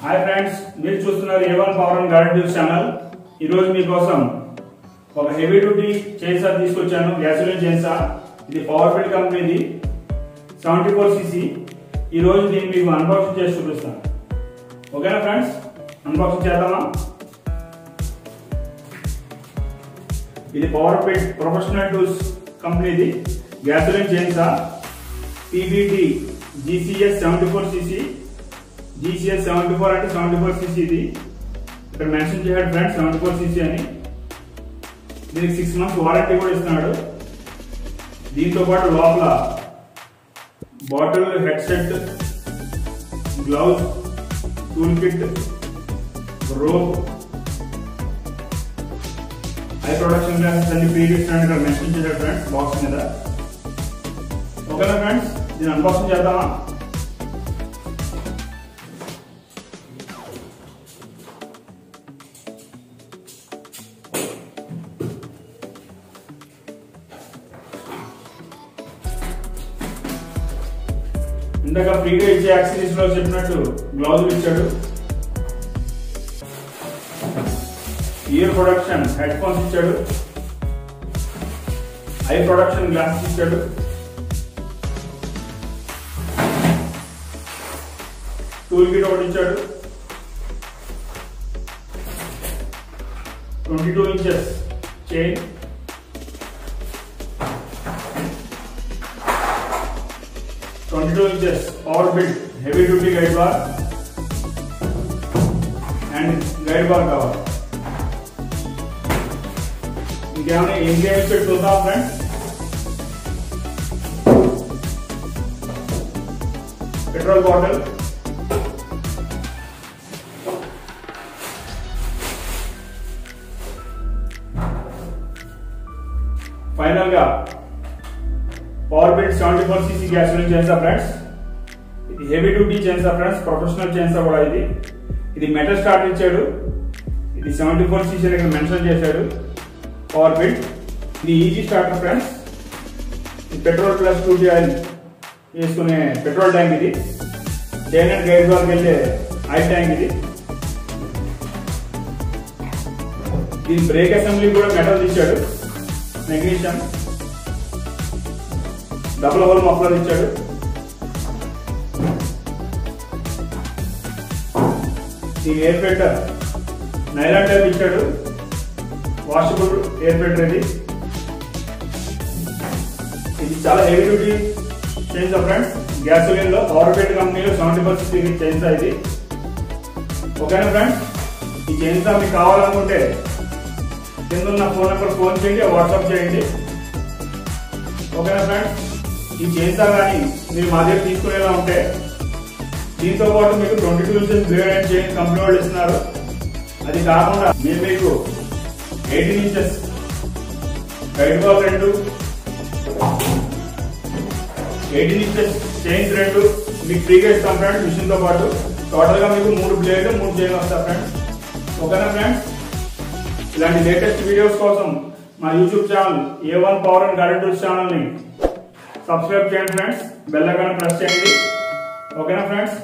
Hi friends మీరు చూస్తున్నారు A one power and garden news channel ఈరోజు మీకోసం ఒక హెవీ డ్యూటీ చైన్సా తీసుకొచ్చాను గ్యాసోలిన్ చైన్సా ఇది పవర్ ఫిల్డ్ కంపెనీది సెవెంటీ ఫోర్ సీసీ ఈ రోజు దీన్ని మీకు అన్బాక్సింగ్ చేసి చూపిస్తాను. ఓకేనా ఫ్రెండ్స్ అన్బాక్సింగ్ చేద్దామా? ఇది పవర్ ఫిల్డ్ ప్రొఫెషనల్ టూల్స్ కంపెనీది gasoline chainsaw PBT GCS seventy four CC GCS seventy four అంటే సెవెంటీ ఫోర్ సీసీ ఇది. ఇక్కడ మెన్షన్ చేశాడు ఫ్రెండ్స్ సెవెంటీ ఫోర్ సీసీ అని. దీనికి సిక్స్ మంత్స్ వారంటీ కూడా ఇస్తున్నాడు. దీంతో పాటు లోపల bottle headset glove tool kit rope eye protection glasses అన్ని ఫ్రీ ఇస్తున్నాడు ఇక్కడ మెన్షన్ చేశాడు ఫ్రెండ్స్ బాక్స్ మీద. ఓకేనా ఫ్రెండ్స్ దీన్ని అన్బాక్సింగ్ చేద్దామా? ఇందాక ఫ్రీగా ఇచ్చే యాక్సరీస్లో చెప్పినట్టు గ్లౌజులు ఇచ్చాడు. ఇయర్ ప్రొడక్షన్ హెడ్ ఫోన్స్ ఇచ్చాడు. ఐ ప్రొడక్షన్ గ్లాసెస్ ఇచ్చాడు. టూల్ కిట్ ఒకటి ఇచ్చాడు. Twenty two inches chain twenty two inches power build heavy duty guide bar and guide bar cover ఇంకేమైనా ఇంకేమి పెట్టి చూద్దాం ఫ్రెండ్స్ పెట్రోల్ బాటిల్ ఫైనల్గా power build seventy four CC gasoline chainsaw friends ఇది heavy duty chainsaw friends professional chainsaw కూడా ఇది. ఇది metal start ఇచ్చాడు. ఇది సెవెంటీ ఫోర్ సీసీ దగ్గర మెన్షన్ చేశాడు. పవర్ బిల్డ్ ఇది ఈజీ స్టార్టర్ ఫ్రెండ్స్ ఇది పెట్రోల్ ప్లస్ టూ ఆయిల్ వేసుకునే పెట్రోల్ ట్యాంక్ ఇది. చైన్ అండ్ గైడ్ వరకు వెళ్ళే ఆయిల్ ట్యాంక్ ఇది. దీని బ్రేక్ అసెంబ్లీ కూడా మెటల్ ఇచ్చాడు మెగ్నీషియం డబుల్ హోల్ మఫ్లర్ ఇచ్చాడు. ఈ ఎయిర్ ఫిల్టర్ నైలాన్ టైప్ ఇచ్చాడు. వాషబుల్ ఎయిర్ ఫిల్టర్ ఇది. ఇది చాలా హెవీ డ్యూటీ చైన్స్ ఫ్రెండ్స్ గ్యాసోలిన్లో ఆర్బిట్ కంపెనీలో సెవెంటీ పర్సెంట్ చేంజ్ ఇది. ఓకేనా ఫ్రెండ్స్ ఈ చైన్స్ మీకు కావాలనుకుంటే కింద ఉన్న ఫోన్ నెంబర్ ఫోన్ చేయండి వాట్సాప్ చేయండి. ఓకేనా ఫ్రెండ్స్ ఈ చైన్సా కానీ మీరు మా దగ్గర తీసుకునేలా ఉంటే. దీంతో పాటు మీకు twenty two inches grade and chain company వాళ్ళు ఇస్తున్నారు. అది కాకుండా మేము మీకు ఎయిటీన్ ఇంచెస్ గైడ్ బాల్ రెండు ఎయిటీన్ ఇంచెస్ చైన్స్ రెండు మీకు ఫ్రీగా ఇస్తాం ఫ్రెండ్స్ మిషన్తో పాటు. టోటల్గా మీకు మూడు బ్లేడ్ మూడు చైన్ వస్తాయి ఫ్రెండ్స్ ఓకేనా ఫ్రెండ్స్ ఇలాంటి లేటెస్ట్ వీడియోస్ కోసం మా YouTube channel A one power and garden tools channel ని సబ్స్క్రైబ్ చేయండి ఫ్రెండ్స్ బెల్ ఐకాన్ ప్రెస్ చేయండి ఓకేనా ఫ్రెండ్స్